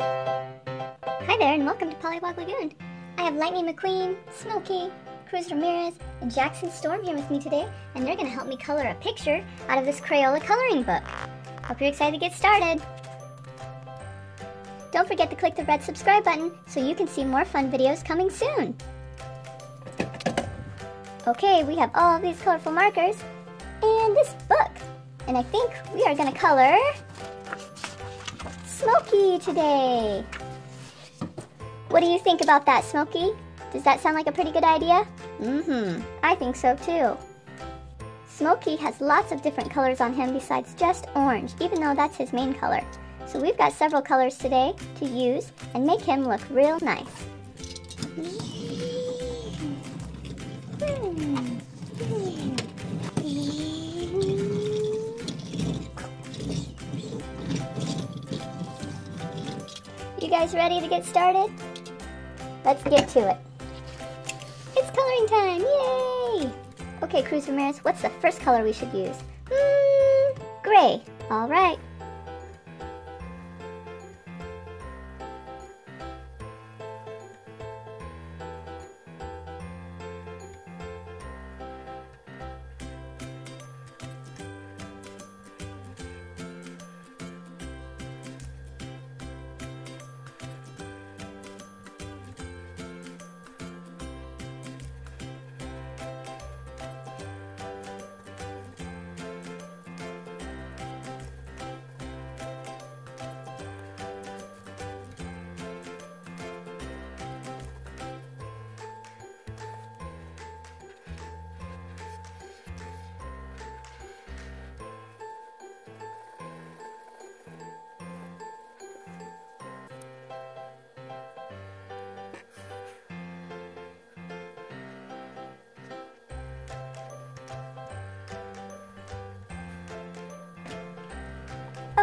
Hi there and welcome to Pollywog Lagoon. I have Lightning McQueen, Smokey, Cruz Ramirez, and Jackson Storm here with me today, and they're going to help me color a picture out of this Crayola coloring book. Hope you're excited to get started. Don't forget to click the red subscribe button so you can see more fun videos coming soon. Okay, we have all these colorful markers and this book. And I think we are going to color Smokey today. What do you think about that, Smokey? Does that sound like a pretty good idea? Mm-hmm, I think so too. Smokey has lots of different colors on him besides just orange, even though that's his main color. So we've got several colors today to use and make him look real nice. You guys ready to get started? Let's get to it. It's coloring time, yay! Okay, Cruz Ramirez, what's the first color we should use? Hmm, gray. All right.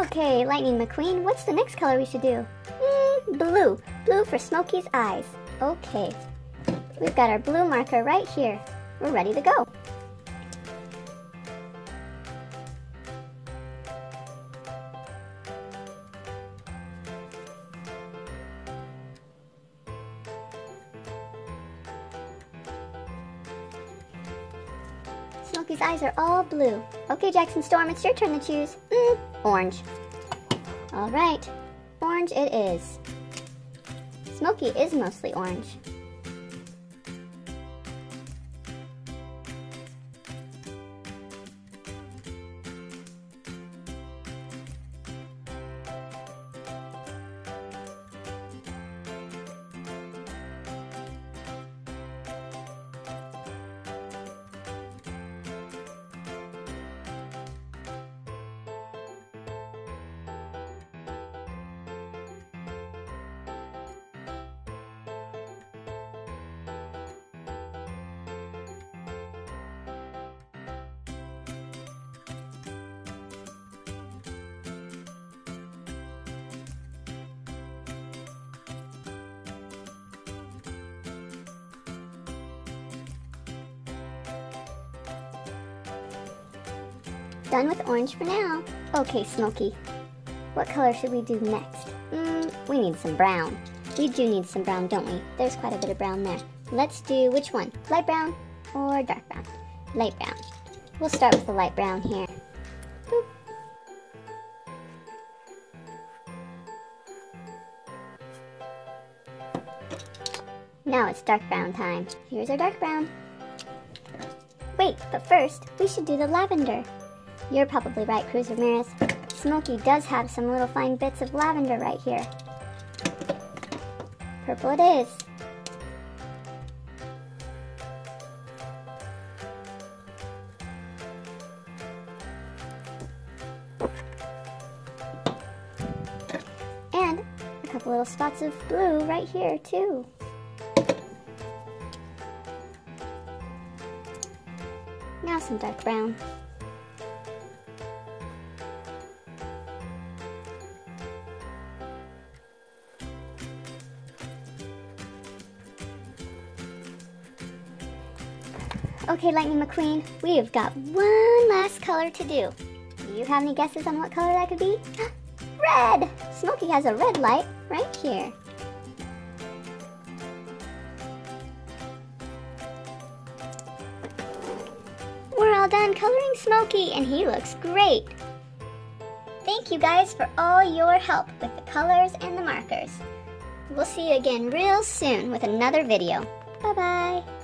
Okay, Lightning McQueen, what's the next color we should do? Mm, blue. Blue for Smokey's eyes. Okay. We've got our blue marker right here. We're ready to go. Smokey's eyes are all blue. Okay, Jackson Storm, it's your turn to choose. Mm, orange. All right, orange it is. Smokey is mostly orange. Done with orange for now. Okay, Smokey. What color should we do next? Mm, we need some brown. We do need some brown, don't we? There's quite a bit of brown there. Let's do which one? Light brown or dark brown? Light brown. We'll start with the light brown here. Boop. Now it's dark brown time. Here's our dark brown. Wait, but first, we should do the lavender. You're probably right, Cruz Ramirez. Smokey does have some little fine bits of lavender right here. Purple it is. And a couple little spots of blue right here too. Now some dark brown. Okay, Lightning McQueen, we have got one last color to do. Do you have any guesses on what color that could be? red! Smokey has a red light right here. We're all done coloring Smokey and he looks great. Thank you guys for all your help with the colors and the markers. We'll see you again real soon with another video. Bye-bye.